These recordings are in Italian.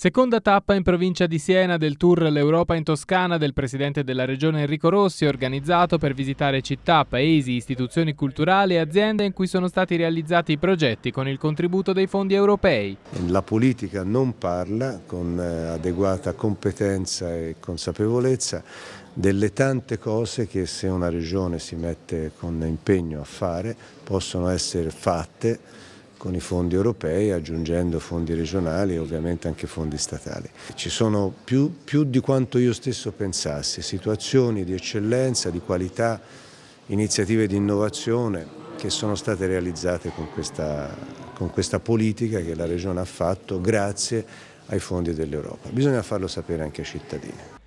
Seconda tappa in provincia di Siena del tour L'Europa in Toscana del presidente della regione Enrico Rossi, organizzato per visitare città, paesi, istituzioni culturali e aziende in cui sono stati realizzati i progetti con il contributo dei fondi europei. La politica non parla con eh, adeguata competenza e consapevolezza delle tante cose che se una regione si mette con impegno a fare possono essere fatte con i fondi europei aggiungendo fondi regionali e ovviamente anche fondi statali. Ci sono più, più di quanto io stesso pensassi, situazioni di eccellenza, di qualità, iniziative di innovazione che sono state realizzate con questa, con questa politica che la Regione ha fatto grazie ai fondi dell'Europa. Bisogna farlo sapere anche ai cittadini.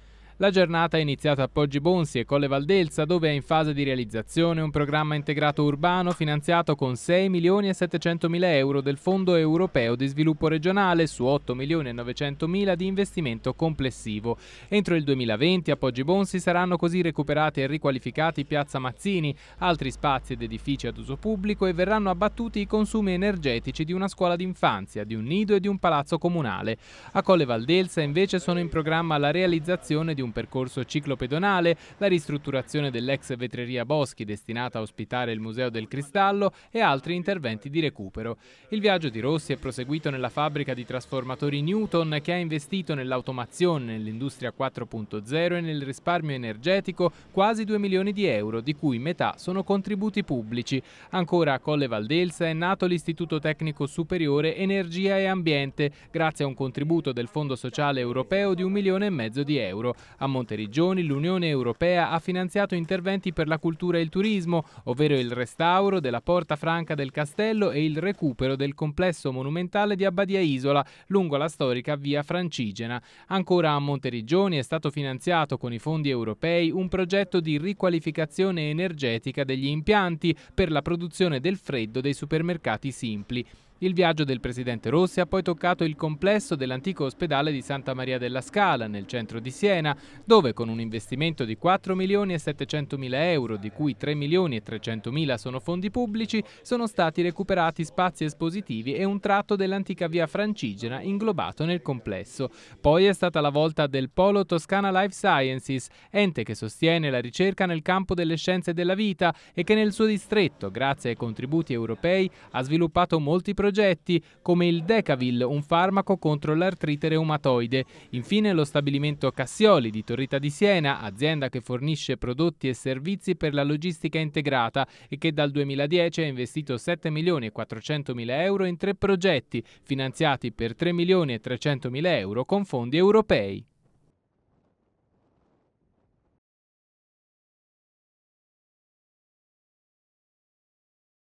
La giornata è iniziata a Poggi Bonsi e Colle Valdelsa dove è in fase di realizzazione un programma integrato urbano finanziato con 6 milioni e 700 mila euro del Fondo Europeo di Sviluppo Regionale su 8 milioni e 900 mila di investimento complessivo. Entro il 2020 a Poggi Bonsi saranno così recuperati e riqualificati Piazza Mazzini, altri spazi ed edifici ad uso pubblico e verranno abbattuti i consumi energetici di una scuola d'infanzia, di un nido e di un palazzo comunale. A Colle Valdelsa invece sono in programma la realizzazione di un un percorso ciclopedonale, la ristrutturazione dell'ex vetreria Boschi destinata a ospitare il Museo del Cristallo e altri interventi di recupero. Il viaggio di Rossi è proseguito nella fabbrica di trasformatori Newton che ha investito nell'automazione, nell'industria 4.0 e nel risparmio energetico quasi 2 milioni di euro, di cui metà sono contributi pubblici. Ancora a Colle Valdelsa è nato l'Istituto Tecnico Superiore Energia e Ambiente, grazie a un contributo del Fondo Sociale Europeo di un milione e mezzo di euro. A Monteriggioni l'Unione Europea ha finanziato interventi per la cultura e il turismo, ovvero il restauro della Porta Franca del Castello e il recupero del complesso monumentale di Abbadia Isola lungo la storica via Francigena. Ancora a Monteriggioni è stato finanziato con i fondi europei un progetto di riqualificazione energetica degli impianti per la produzione del freddo dei supermercati simpli. Il viaggio del presidente Rossi ha poi toccato il complesso dell'antico ospedale di Santa Maria della Scala, nel centro di Siena, dove con un investimento di 4 milioni e 700 mila euro, di cui 3 milioni e 300 mila sono fondi pubblici, sono stati recuperati spazi espositivi e un tratto dell'antica via Francigena inglobato nel complesso. Poi è stata la volta del Polo Toscana Life Sciences, ente che sostiene la ricerca nel campo delle scienze della vita e che nel suo distretto, grazie ai contributi europei, ha sviluppato molti progetti progetti come il Decavil, un farmaco contro l'artrite reumatoide. Infine lo stabilimento Cassioli di Torrita di Siena, azienda che fornisce prodotti e servizi per la logistica integrata e che dal 2010 ha investito 7 milioni e 400 mila euro in tre progetti finanziati per 3 milioni e 300 mila euro con fondi europei.